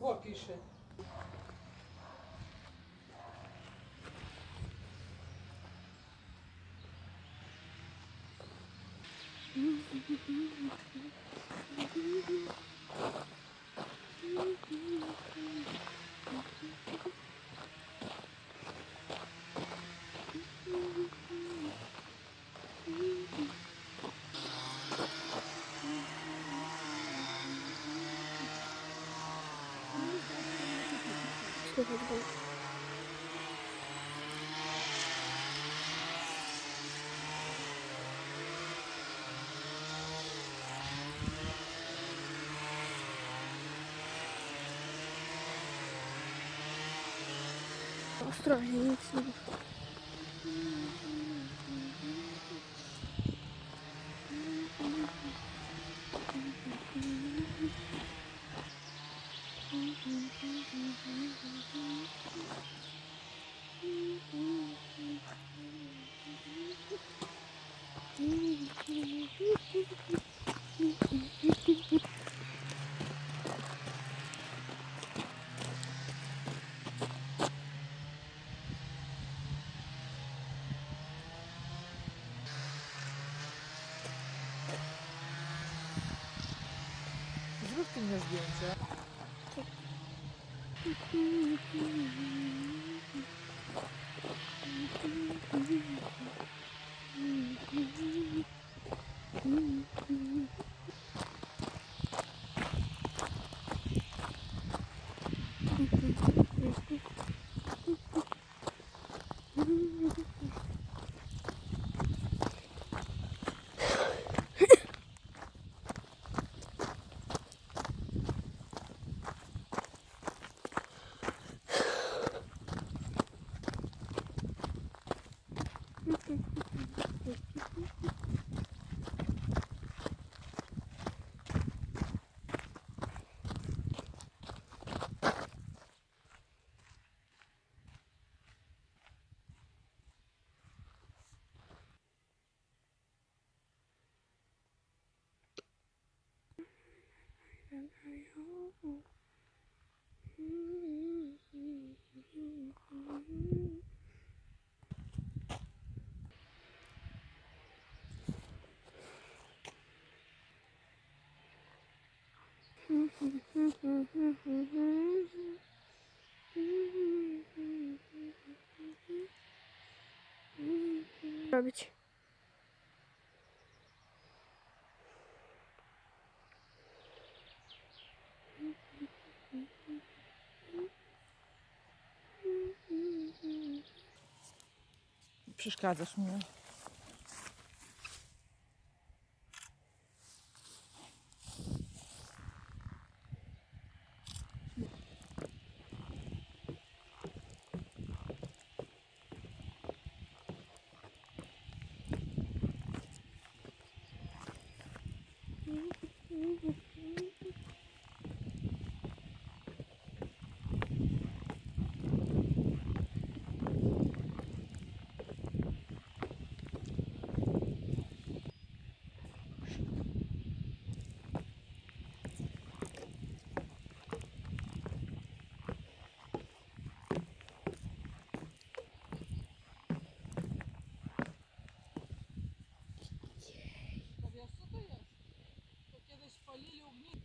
Во пише. Mm-hmm. escorregou. Mostra a gente. Thank you. Блин. Острожница. Зрób ty mnie Mm-hmm. Robić. Przeszkadzasz mi. запалили огни.